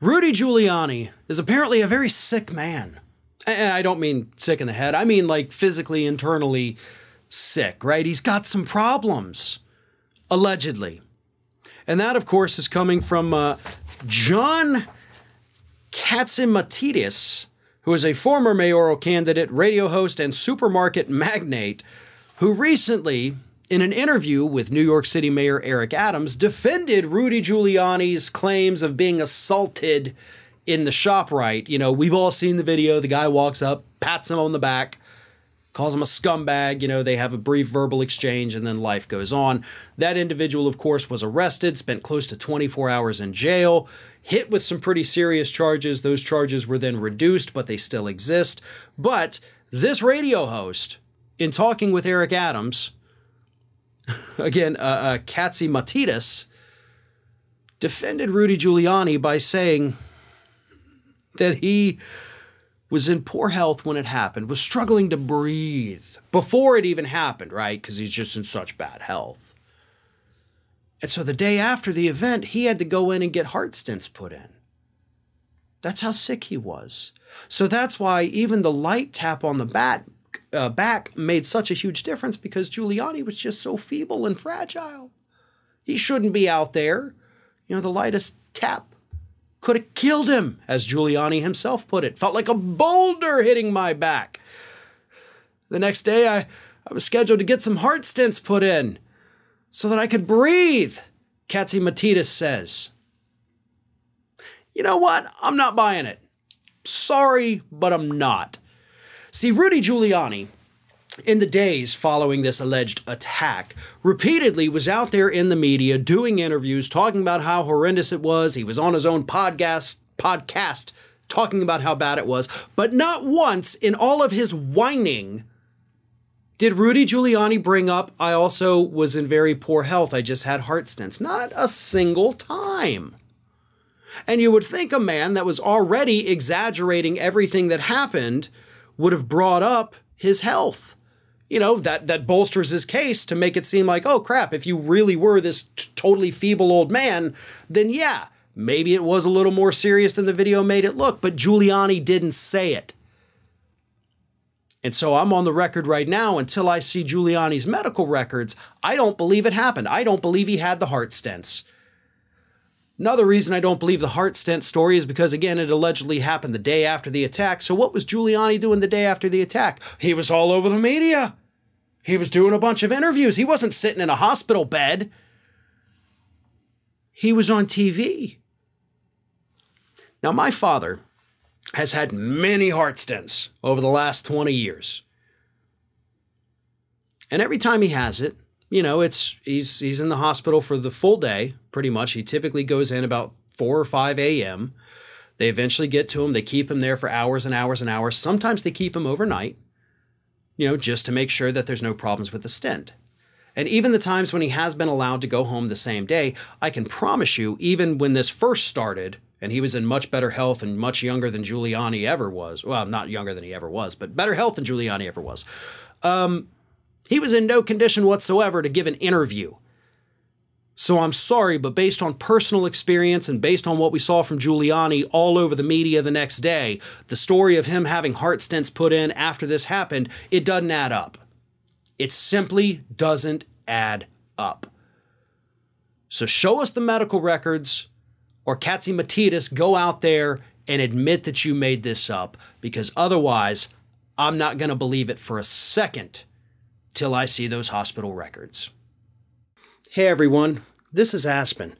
Rudy Giuliani is apparently a very sick man. And I don't mean sick in the head, I mean like physically, internally sick, right? He's got some problems, allegedly. And that, of course, is coming from uh, John Catsimatidis, who is a former mayoral candidate, radio host, and supermarket magnate, who recently, in an interview with New York City Mayor Eric Adams, defended Rudy Giuliani's claims of being assaulted in the shop right. You know, we've all seen the video. The guy walks up, pats him on the back, calls him a scumbag. You know, they have a brief verbal exchange and then life goes on. That individual, of course, was arrested, spent close to 24 hours in jail, hit with some pretty serious charges. Those charges were then reduced, but they still exist. But this radio host, in talking with Eric Adams, again, uh, uh, Catsimatidis, defended Rudy Giuliani by saying that he was in poor health when it happened, was struggling to breathe before it even happened, right? Because he's just in such bad health. And so the day after the event, he had to go in and get heart stents put in. That's how sick he was. So that's why even the light tap on the bat, uh, back made such a huge difference because Giuliani was just so feeble and fragile. He shouldn't be out there. You know, the lightest tap could have killed him, as Giuliani himself put it. Felt like a boulder hitting my back. The next day, I, I was scheduled to get some heart stents put in so that I could breathe, Catsimatidis says. You know what? I'm not buying it. Sorry, but I'm not. See, Rudy Giuliani, in the days following this alleged attack, repeatedly was out there in the media doing interviews, talking about how horrendous it was. He was on his own podcast, podcast talking about how bad it was, but not once in all of his whining did Rudy Giuliani bring up, I also was in very poor health. I just had heart stents. Not a single time. And you would think a man that was already exaggerating everything that happened would have brought up his health. You know, that, that bolsters his case to make it seem like, oh crap, if you really were this t- totally feeble old man, then yeah, maybe it was a little more serious than the video made it look, but Giuliani didn't say it. And so I'm on the record right now until I see Giuliani's medical records. I don't believe it happened. I don't believe he had the heart stents. Another reason I don't believe the heart stent story is because, again, it allegedly happened the day after the attack. So, what was Giuliani doing the day after the attack? He was all over the media. He was doing a bunch of interviews. He wasn't sitting in a hospital bed. He was on TV. Now, my father has had many heart stents over the last 20 years. And every time he has it, you know, it's he's he's in the hospital for the full day, pretty much. He typically goes in about 4 or 5 a.m. They eventually get to him. They keep him there for hours and hours and hours. Sometimes they keep him overnight, you know, just to make sure that there's no problems with the stent. And even the times when he has been allowed to go home the same day, I can promise you, even when this first started, and he was in much better health and much younger than Giuliani ever was. Well, not younger than he ever was, but better health than Giuliani ever was. Um, he was in no condition whatsoever to give an interview. So I'm sorry, but based on personal experience and based on what we saw from Giuliani all over the media the next day, the story of him having heart stents put in after this happened, it doesn't add up. It simply doesn't add up. So show us the medical records, or Catsimatidis go out there and admit that you made this up, because otherwise, I'm not going to believe it for a second till I see those hospital records. Hey everyone, this is Aspen.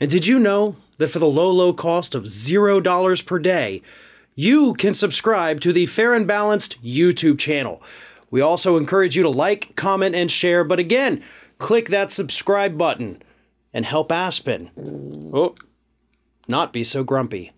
And did you know that for the low, low cost of $0 per day, you can subscribe to the Farron Balanced YouTube channel? We also encourage you to like, comment, and share, but again, click that subscribe button and help Aspen. Oh, not be so grumpy.